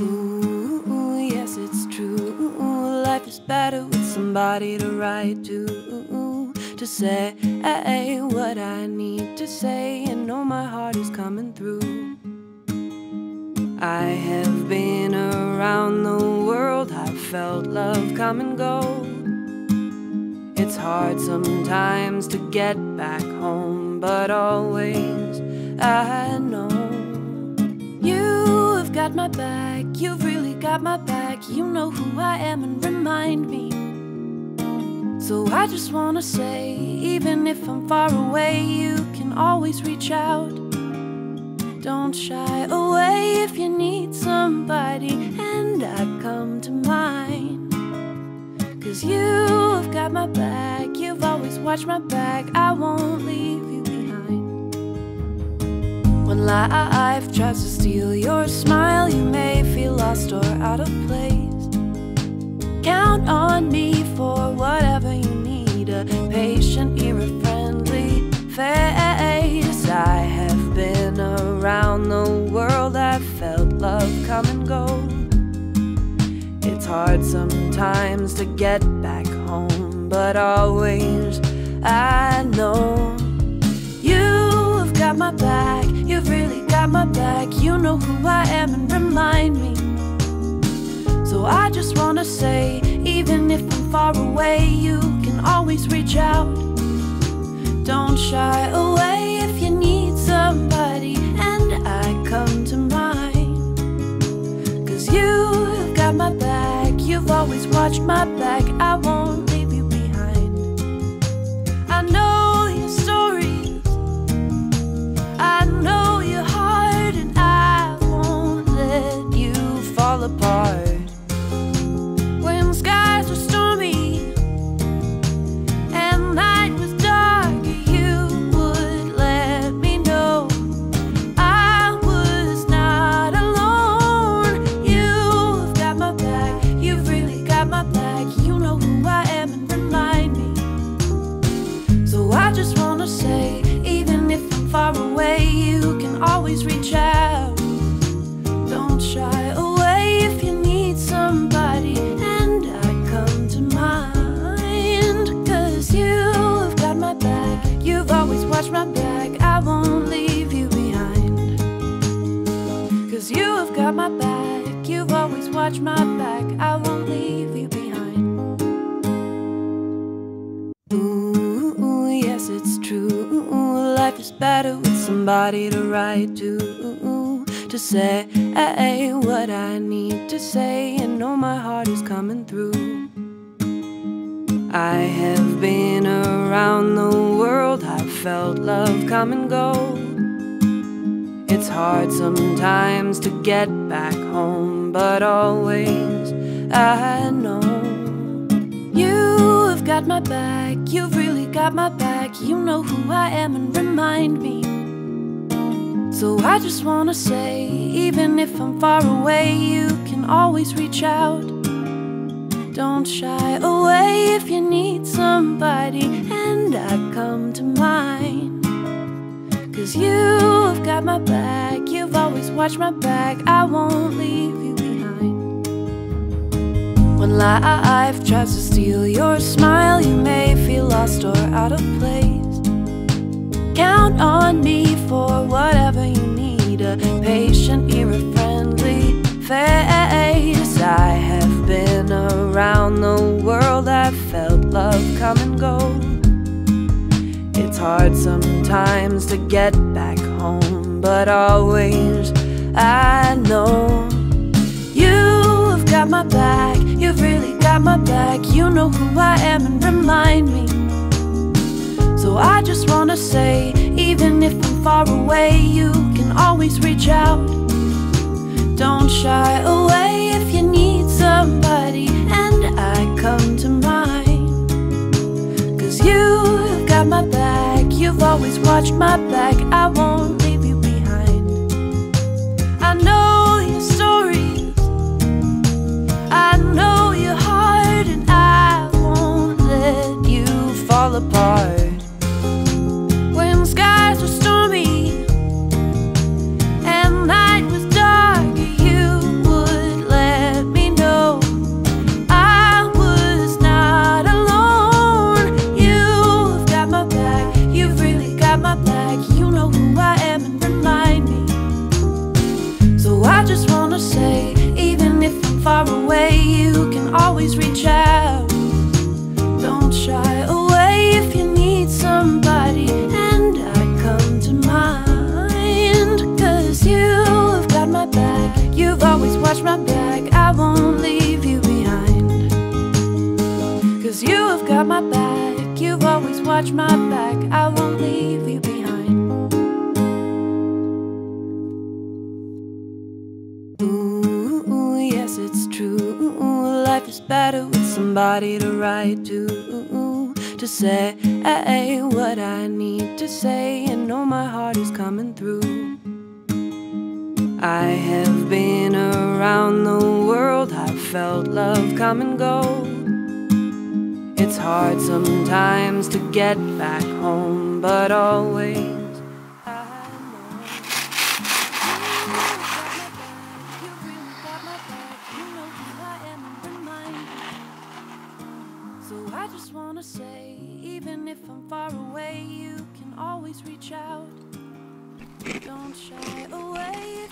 Ooh, yes, it's true. Life is better with somebody to write to. To say what I need to say, and know my heart is coming through. I have been around the world, I've felt love come and go. It's hard sometimes to get back home, but always I know you have got my back. You've really got my back. You know who I am and remind me. So I just wanna say, even if I'm far away, you can always reach out. Don't shy away if you need somebody, and I come to mind. Cause you've got my back, you've always watched my back, I won't leave you. When life tries to steal your smile, you may feel lost or out of place. Count on me for whatever you need a patient ear, a friendly face. I have been around the world, I've felt love come and go. It's hard sometimes to get back home, but always I know know who I am and remind me. So I just wanna say, even if I'm far away, you can always reach out. Don't shy away if you need somebody, and I come to mind. Cause you've got my back, you've always watched my back, fall apart. When skies were stormy and night was dark, you would let me know I was not alone. You've got my back, you've really got my back. You know who I am and remind me. So I just wanna say, even if I'm far away, you can always reach out. Watched my back, I won't leave you behind. Ooh, yes, it's true. Life is better with somebody to write to. To say what I need to say, and know my heart is coming through. I have been around the world, I've felt love come and go. It's hard sometimes to get back home, but always I know you've got my back. You've really got my back. You know who I am and remind me. So I just wanna say, even if I'm far away, you can always reach out. Don't shy away if you need somebody, and I come to mind. Cause you've got my back, you've always watched my back, I won't leave you. When life tries to steal your smile, you may feel lost or out of place. Count on me for whatever you need a patient ear, a friendly face. I have been around the world, I've felt love come and go. It's hard sometimes to get back home, but always I know you've got my back. You've really got my back. You know who I am and remind me. So I just wanna say, even if I'm far away, you can always reach out. Don't shy away if you need somebody, and I come to mind. Cause you've got my back, you've always watched my back, I won't watch my back, I won't leave you behind. Ooh, yes, it's true. Life is better with somebody to write to, to say what I need to say, and know my heart is coming through. I have been around the world, I've felt love come and go. It's hard sometimes to get back home, but always I just wanna say, even if I'm far away, you can always reach out. Don't shy away